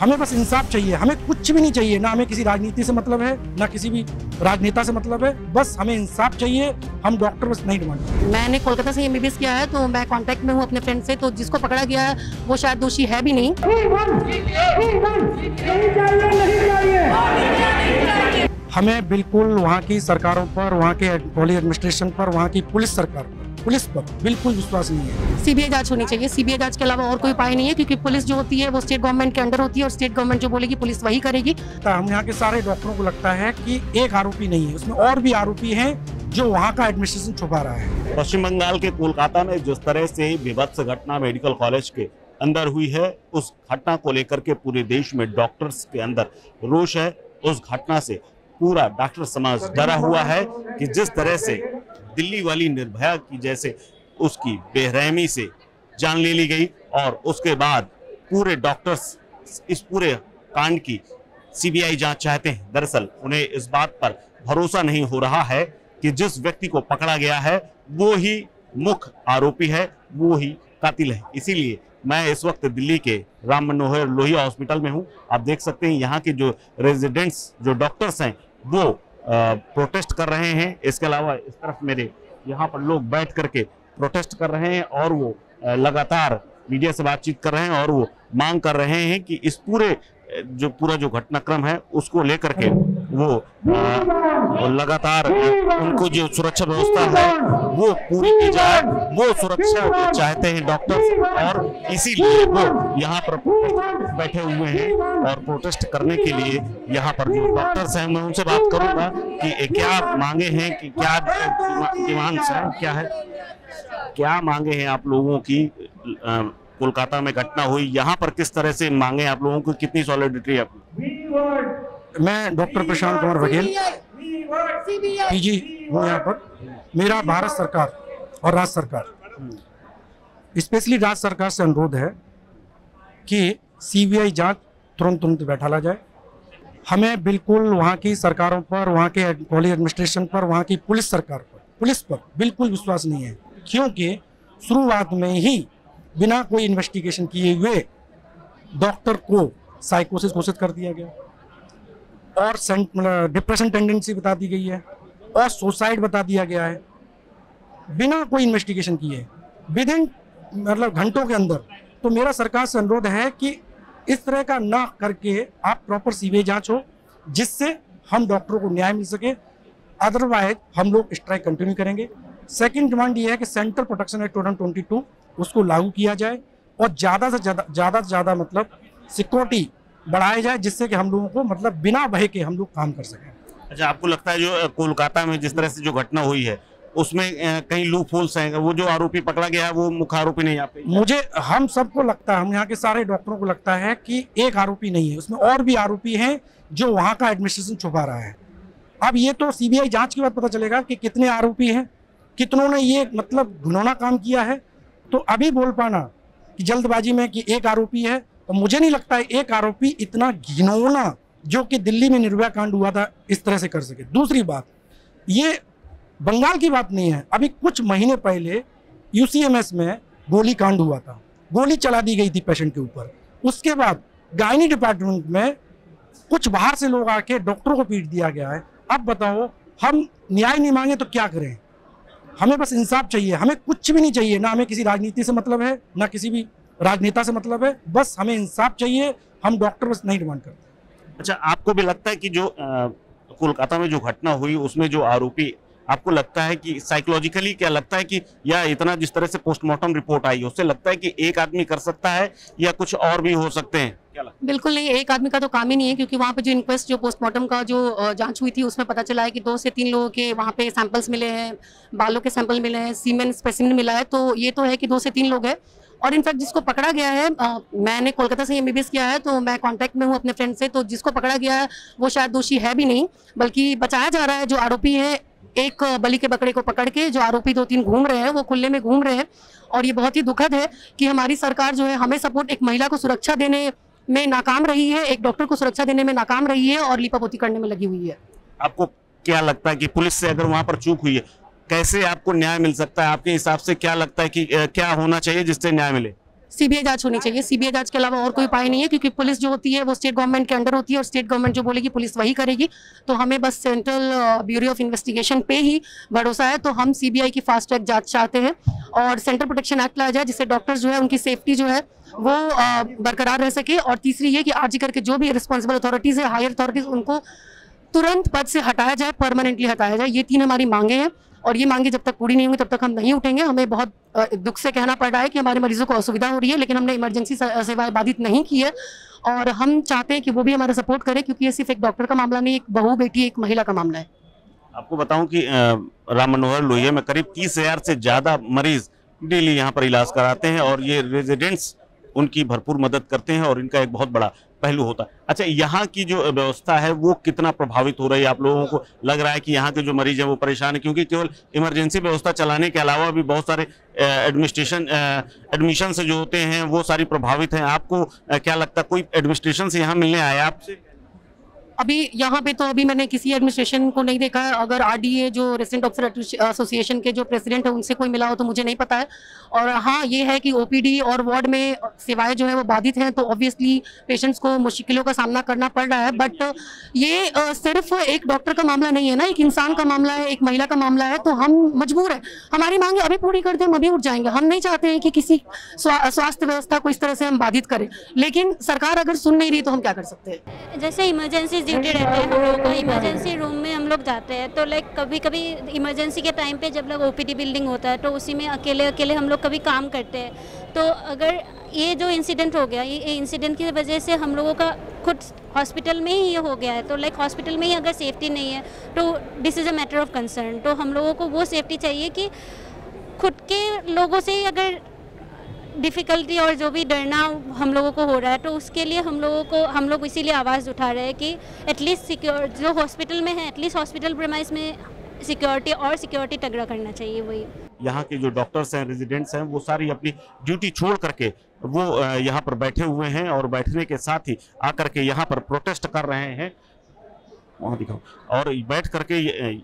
हमें बस इंसाफ चाहिए हमें कुछ भी नहीं चाहिए ना हमें किसी राजनीति से मतलब है ना किसी भी राजनेता से मतलब है बस हमें इंसाफ चाहिए हम डॉक्टर बस नहीं डिमांड मैंने कोलकाता से एमबीबीएस किया है तो मैं कांटेक्ट में हूँ अपने फ्रेंड से तो जिसको पकड़ा गया है वो शायद दोषी है भी नहीं। हमें बिल्कुल वहाँ की सरकारों पर वहाँ के कॉलेज एडमिनिस्ट्रेशन पर वहाँ की पुलिस सरकार पर पुलिस पर बिल्कुल विश्वास नहीं है। सीबीआई जाँच होनी चाहिए। सीबीआई जाँच के अलावा और कोई उपाय नहीं है क्योंकि पुलिस जो होती है वो स्टेट गवर्नमेंट के अंडर होती है और स्टेट गवर्नमेंट जो बोलेगी पुलिस वही करेगी। तो हम यहाँ के सारे डॉक्टरों को लगता है कि एक आरोपी नहीं है उसमें और भी आरोपी है जो वहाँ का एडमिनिस्ट्रेशन छुपा रहा है। पश्चिम बंगाल के कोलकाता में जिस तरह से विभत्स घटना मेडिकल कॉलेज के अंदर हुई है उस घटना को लेकर के पूरे देश में डॉक्टर्स के अंदर रोष है। उस घटना से पूरा डॉक्टर समाज डरा हुआ है कि जिस तरह से दिल्ली वाली निर्भया की जैसे उसकी बेरहमी से जान ले ली गई और उसके बाद पूरे डॉक्टर्स इस पूरे कांड की सीबीआई जाँच चाहते हैं। दरअसल उन्हें इस बात पर भरोसा नहीं हो रहा है कि जिस व्यक्ति को पकड़ा गया है, वो ही मुख्य आरोपी है, वो ही कातिल है। इसीलिए मैं इस वक्त दिल्ली के राम मनोहर लोहिया हॉस्पिटल में हूँ। आप देख सकते हैं यहाँ के जो रेजिडेंट्स जो डॉक्टर्स हैं, वो प्रोटेस्ट कर रहे हैं। इसके अलावा इस तरफ़ मेरे यहाँ पर लोग बैठ करके प्रोटेस्ट कर रहे हैं और वो लगातार मीडिया से बातचीत कर रहे हैं और वो मांग कर रहे हैं कि इस पूरे जो पूरा जो घटनाक्रम है, उसको लेकर के वो आ, लगातार उनको जो सुरक्षा व्यवस्था है वो पूरी की जाए वो सुरक्षा चाहते हैं डॉक्टर और इसीलिए वो यहाँ पर बैठे हुए हैं और प्रोटेस्ट करने के लिए यहाँ पर जो डॉक्टर्स हैं मैं उनसे बात करूँगा कि क्या मांगे हैं कि क्या डिमांड क्या है? क्या मांगे हैं आप लोगों की कोलकाता में घटना हुई यहाँ पर किस तरह से मांगे आप लोगों को कितनी सॉलिडिटी है मैं डॉक्टर प्रशांत कुमार बघेल। पीजी हूँ यहाँ पर। मेरा भारत सरकार और राज्य सरकार। स्पेशली राज्य सरकार से अनुरोध है कि सीबीआई जाँच तुरंत तुरंत बैठा ला जाए। हमें बिल्कुल वहाँ की सरकारों पर वहाँ के कॉलेज एडमिनिस्ट्रेशन पर वहाँ की पुलिस सरकार पर पुलिस पर बिल्कुल विश्वास नहीं है। क्योंकि शुरुआत में ही बिना कोई इन्वेस्टिगेशन किए हुए डॉक्टर को साइकोसिस घोषित कर दिया गया। और डिप्रेशन टेंडेंसी बता दी गई है, और सुसाइड बता दिया गया है। बिना कोई इन्वेस्टिगेशन किए विद इन मतलब घंटों के अंदर तो मेरा सरकार से अनुरोध है कि इस तरह का ना करके आप प्रॉपर सीबीआई जाँच हो, जिससे हम डॉक्टरों को न्याय मिल सके। अदरवाइज़ हम लोग स्ट्राइक कंटिन्यू करेंगे। सेकंड डिमांड ये है कि सेंट्रल प्रोटेक्शन एक्ट टू उसको लागू किया जाए, और ज़्यादा से ज़्यादा ज़्यादा से ज़्यादा मतलब सिक्योरिटी बढ़ाया जाए जिससे कि हम लोगों को मतलब बिना बहे के हम लोग काम कर सकें। अच्छा आपको लगता है जो कोलकाता में जिस तरह से जो घटना हुई है उसमें कई लूप होल्स हैं? वो जो आरोपी पकड़ा गया है वो मुख्य आरोपी नहीं आप मुझे हम सबको लगता है हम यहाँ के सारे डॉक्टरों को लगता है कि एक आरोपी नहीं है। उसमें और भी आरोपी हैं जो वहाँ का एडमिनिस्ट्रेशन छुपा रहा है। अब ये तो सीबीआई जाँच के बाद पता चलेगा कि कितने आरोपी हैं कितनों ने ये मतलब घुनौना काम किया है। तो अभी बोल पाना कि जल्दबाजी में कि एक आरोपी है मुझे नहीं लगता है एक आरोपी इतना घिनौना, जो कि दिल्ली में निर्भया कांड हुआ था, इस तरह से कर सके। दूसरी बात, ये बंगाल की बात नहीं है। अभी कुछ महीने पहले यूसीएमएस में गोली कांड हुआ था। गोली चला दी गई थी पेशेंट के ऊपर। उसके बाद गायनी डिपार्टमेंट में कुछ बाहर से लोग आके डॉक्टरों को पीट दिया गया है। अब बताओ, हम न्याय नहीं मांगे तो क्या करें? हमें बस इंसाफ चाहिए, हमें कुछ भी नहीं चाहिए, ना हमें किसी राजनीति से मतलब है, ना किसी भी राजनेता से मतलब है बस हमें इंसाफ चाहिए हम डॉक्टर बस नहीं डिमांड करते। अच्छा आपको भी लगता है कि जो कोलकाता में जो घटना हुई उसमें जो आरोपी आपको लगता है कि साइकोलॉजिकली क्या लगता है कि या इतना जिस तरह से पोस्टमार्टम रिपोर्ट आई उससे लगता है कि एक आदमी कर सकता है या कुछ और भी हो सकते हैं? बिल्कुल नहीं एक आदमी का तो काम ही नहीं है क्योंकि वहाँ पे जो इंक्वेस्ट जो पोस्टमार्टम का जो जाँच हुई थी उसमें पता चला है कि दो से तीन लोगों के वहाँ पे सैंपल्स मिले हैं बालों के सैंपल मिले हैं सीमेंट स्पेसिमिन मिला है तो ये तो है कि दो से तीन लोग हैं और इनफैक्ट जिसको पकड़ा गया है आ, मैंने कोलकाता से एमबीबीएस किया है तो मैं कांटेक्ट में हूँ अपने फ्रेंड से तो जिसको पकड़ा गया है वो शायद दोषी है भी नहीं बल्कि बचाया जा रहा है जो आरोपी है एक बलि के बकरे को पकड़ के जो आरोपी दो तीन घूम रहे हैं वो खुले में घूम रहे हैं और ये बहुत ही दुखद है कि हमारी सरकार जो है हमें सपोर्ट एक महिला को सुरक्षा देने में नाकाम रही है एक डॉक्टर को सुरक्षा देने में नाकाम रही है और लिपापोती करने में लगी हुई है। आपको क्या लगता है कि पुलिस से अगर वहाँ पर चूक हुई है कैसे आपको न्याय मिल सकता है? आपके हिसाब से क्या लगता है कि क्या होना चाहिए जिससे न्याय मिले? सीबीआई जाँच होनी चाहिए। सीबीआई जाँच के अलावा और कोई उपाय नहीं है क्योंकि पुलिस जो होती है वो स्टेट गवर्नमेंट के अंडर होती है और स्टेट गवर्नमेंट जो बोलेगी पुलिस वही करेगी। तो हमें बस सेंट्रल ब्यूरो ऑफ़ इन्वेस्टिगेशन पे ही भरोसा है। तो हम सीबीआई की फास्ट ट्रैक जाँच चाहते हैं और सेंट्रल प्रोटेक्शन एक्ट लाया जाए जिससे डॉक्टर्स जो है, उनकी सेफ्टी जो है, वो बरकरार रह सके। और तीसरी ये कि आज करके जो भी रिस्पॉन्सिबल अथॉरिटीज़ है, हायर अथॉरिटीज़, उनको तुरंत पद से हटाया जाए परमानेंटली हटाया जाए, ये तीन हमारी मांगे हैं और ये मांगे जब तक पूरी नहीं होंगी, तब तक हम नहीं उठेंगे। हमें बहुत दुख से कहना पड़ रहा है कि हमारे मरीजों को असुविधा हो रही है, लेकिन हमने इमरजेंसी सेवाएँ बाधित नहीं की है और हम चाहते हैं कि वो भी हमारा सपोर्ट करें, क्योंकि ये सिर्फ़ एक डॉक्टर का मामला नहीं, एक बहू, बेटी, एक महिला का मामला है। आपको बताऊँ कि राम मनोहर लोहिया में करीब तीस हज़ार से ज़्यादा मरीज़ डेली यहाँ पर इलाज कराते हैं और ये रेजिडेंट्स उनकी भरपूर मदद करते हैं और इनका एक बहुत बड़ा पहलू होता है। अच्छा यहाँ की जो व्यवस्था है, वो कितना प्रभावित हो रही है आप लोगों को? लग रहा है कि यहाँ के जो मरीज़ है, वो परेशान है, क्योंकि केवल इमरजेंसी व्यवस्था चलाने के अलावा भी बहुत सारे एडमिनिस्ट्रेशन एडमिशन से जो होते हैं, वो सारी प्रभावित हैं। आपको क्या लगता है, कोई एडमिनिस्ट्रेशन से यहाँ मिलने आया आपसे? अभी यहाँ पे तो अभी मैंने किसी एडमिनिस्ट्रेशन को नहीं देखा है। अगर आरडीए जो रेसिडेंट ऑफिसर एसोसिएशन के जो प्रेसिडेंट है, उनसे कोई मिला हो तो मुझे नहीं पता है। और हाँ ये है कि ओपीडी और वार्ड में सेवाएँ जो है वो बाधित हैं तो ऑब्वियसली पेशेंट्स को मुश्किलों का सामना करना पड़ रहा है। बट ये सिर्फ़ एक डॉक्टर का मामला नहीं है ना, एक इंसान का मामला है, एक महिला का मामला है तो हम मजबूर है। हमारी मांगे अभी पूरी कर दें, हम अभी उठ जाएँगे। हम नहीं चाहते हैं कि किसी स्वास्थ्य व्यवस्था को इस तरह से हम बाधित करें। लेकिन सरकार अगर सुन नहीं रही तो हम क्या कर सकते हैं? जैसे इमरजेंसी ड्यूटी रहता है, हम लोग का इमरजेंसी रूम में हम लोग जाते हैं। तो लाइक कभी कभी इमरजेंसी के टाइम पे जब लोग ओपीडी बिल्डिंग होता है तो उसी में अकेले अकेले हम लोग कभी काम करते हैं। तो अगर ये जो इंसिडेंट हो गया, ये इंसिडेंट की वजह से हम लोगों का खुद हॉस्पिटल में ही ये हो गया है तो लाइक हॉस्पिटल में ही अगर सेफ्टी नहीं है तो this is a matter of concern तो हम लोगों को वो सेफ्टी चाहिए कि खुद के लोगों से अगर डिफ़िकल्टी और जो भी डरना हम लोगों को हो रहा है तो उसके लिए हम लोगों को, हम लोग इसीलिए आवाज़ उठा रहे हैं कि एटलीस्ट सिक्योर जो हॉस्पिटल में है एटलीस्ट हॉस्पिटल प्रेमाइस में सिक्योरिटी और सिक्योरिटी तगड़ा करना चाहिए वही। यहाँ के जो डॉक्टर्स हैं रेजिडेंट्स हैं, वो सारी अपनी ड्यूटी छोड़ करके वो यहाँ पर बैठे हुए हैं और बैठने के साथ ही आकर के यहाँ पर प्रोटेस्ट कर रहे हैं। वहाँ दिखाओ। और बैठ करके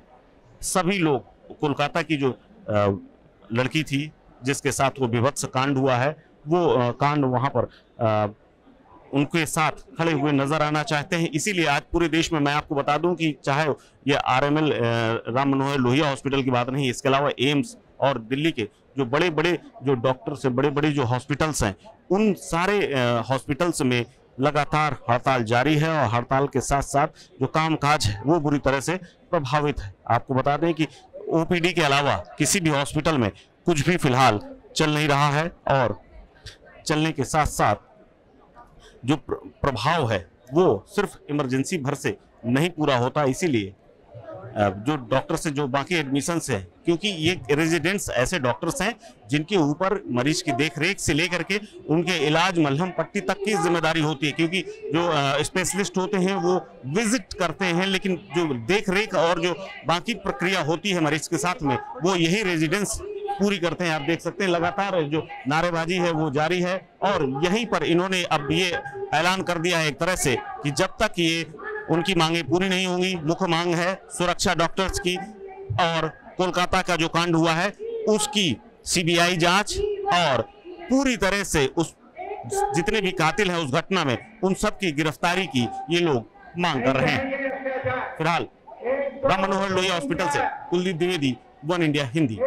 सभी लोग, कोलकाता की जो लड़की थी जिसके साथ वो विभत्स कांड हुआ है, वो कांड वहाँ पर उनके साथ खड़े हुए नज़र आना चाहते हैं। इसीलिए आज पूरे देश में मैं आपको बता दूँ कि चाहे ये आरएमएल राम मनोहर लोहिया हॉस्पिटल की बात नहीं, इसके अलावा एम्स और दिल्ली के जो बड़े बड़े जो डॉक्टर्स हैं बड़े बड़े जो हॉस्पिटल्स हैं, उन सारे हॉस्पिटल्स में लगातार हड़ताल जारी है और हड़ताल के साथ साथ जो कामकाज है, वो बुरी तरह से प्रभावित है। आपको बता दें कि ओपीडी के अलावा किसी भी हॉस्पिटल में कुछ भी फ़िलहाल चल नहीं रहा है और चलने के साथ साथ जो प्रभाव है, वो सिर्फ़ इमरजेंसी भर से नहीं पूरा होता। इसीलिए जो डॉक्टर से जो बाकी एडमिशन हैं, क्योंकि ये रेजिडेंट्स ऐसे डॉक्टर्स हैं, जिनके ऊपर मरीज़ की देख रेख से लेकर के उनके इलाज मलहम पट्टी तक की ज़िम्मेदारी होती है। क्योंकि जो स्पेशलिस्ट होते हैं, वो विज़िट करते हैं, लेकिन जो देख रेख और जो बाकी प्रक्रिया होती है मरीज़ के साथ में, वो यही रेजिडेंट्स पूरी करते हैं, आप देख सकते हैं, लगातार जो नारेबाजी है वो जारी है और यहीं पर इन्होंने अब ये ऐलान कर दिया है एक तरह से कि जब तक ये उनकी मांगे पूरी नहीं होंगी, मुख्य मांग है सुरक्षा डॉक्टर्स की और कोलकाता का जो कांड हुआ है, उसकी सीबीआई जाँच और पूरी तरह से उस जितने भी कातिल हैं उस घटना में, उन सब की गिरफ्तारी की ये लोग मांग कर रहे हैं। फ़िलहाल, राम मनोहर लोहिया हॉस्पिटल से कुलदीप द्विवेदी, वन इंडिया, हिंदी।